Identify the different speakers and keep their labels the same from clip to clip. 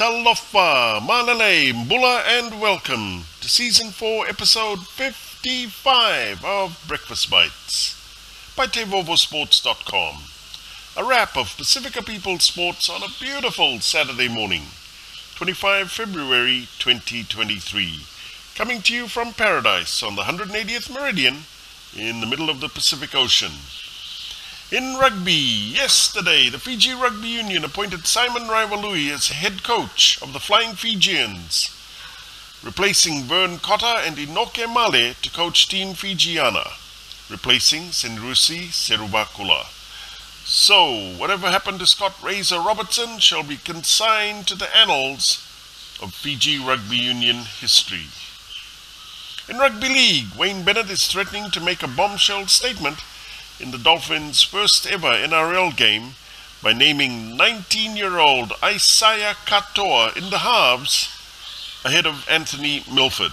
Speaker 1: Talofa, Malale, Mbula, and welcome to Season 4, Episode 55 of Breakfast Bites by TeivovoSports.com. A wrap of Pasifika People sports on a beautiful Saturday morning, 25 February 2023. Coming to you from paradise on the 180th meridian in the middle of the Pacific Ocean. In rugby, yesterday, the Fiji Rugby Union appointed Simon Raiwalui as head coach of the Flying Fijians, replacing Vern Cotter and Inoke Male to coach Team Fijiana, replacing Senirusi Seruvakula. So, whatever happened to Scott Razor Robertson shall be consigned to the annals of Fiji Rugby Union history. In Rugby League, Wayne Bennett is threatening to make a bombshell statement in the Dolphins' first ever NRL game by naming 19-year-old Isaiya Katoa in the halves ahead of Anthony Milford.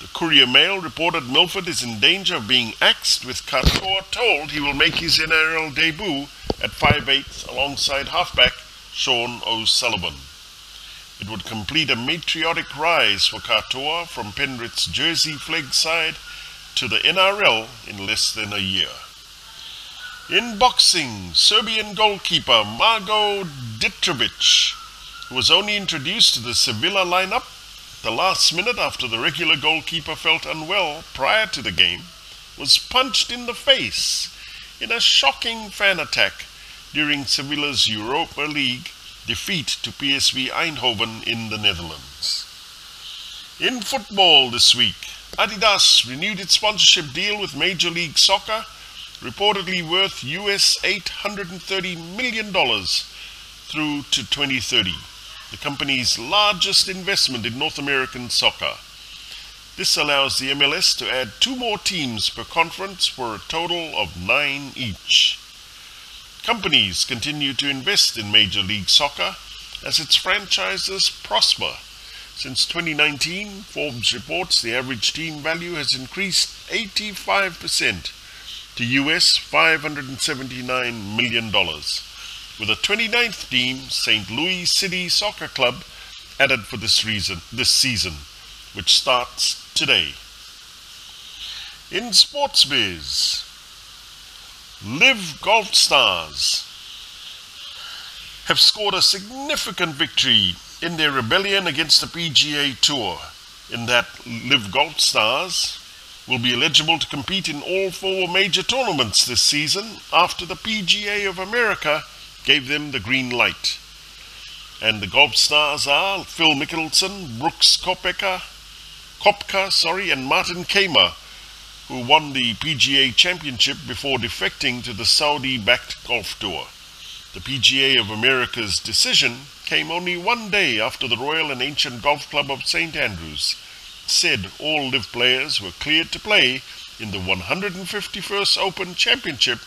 Speaker 1: The Courier Mail reported Milford is in danger of being axed with Katoa told he will make his NRL debut at 5'8 alongside halfback Sean O'Sullivan. It would complete a matriotic rise for Katoa from Penrith's Jersey Flegg side to the NRL in less than a year. In boxing, Serbian goalkeeper Marko Dmitrovic, who was only introduced to the Sevilla lineup the last minute after the regular goalkeeper felt unwell prior to the game, was punched in the face in a shocking fan attack during Sevilla's Europa League defeat to PSV Eindhoven in the Netherlands. In football this week, Adidas renewed its sponsorship deal with Major League Soccer, reportedly worth US $830 million through to 2030, the company's largest investment in North American soccer. This allows the MLS to add two more teams per conference for a total of nine each. Companies continue to invest in Major League Soccer as its franchises prosper since 2019, Forbes reports the average team value has increased 85% to US $579 million, with a 29th team, St. Louis City Soccer Club, added for this reason this season, which starts today. In sports biz, LIV Golf Stars have scored a significant victory in their rebellion against the PGA Tour, in that LIV Golf Stars will be eligible to compete in all four major tournaments this season after the PGA of America gave them the green light. And the Golf Stars are Phil Mickelson, Brooks Koepka, Koepka, sorry, and Martin Kaymer, who won the PGA Championship before defecting to the Saudi-backed Golf Tour. The PGA of America's decision came only one day after the Royal and Ancient Golf Club of St. Andrews said all LIV players were cleared to play in the 151st Open Championship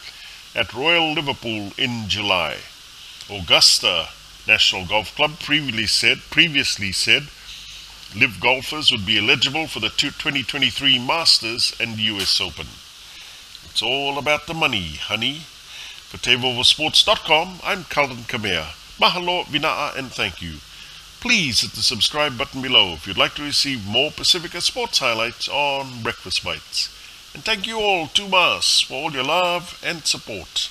Speaker 1: at Royal Liverpool in July. Augusta National Golf Club previously said, previously said LIV golfers would be eligible for the 2023 Masters and US Open. It's all about the money, honey. For TeivovoSports.com, I'm Calvin Kamea. Mahalo, Vina'a, and thank you. Please hit the subscribe button below if you'd like to receive more Pasifika sports highlights on Breakfast Bites. And thank you all, to Tumas, for all your love and support.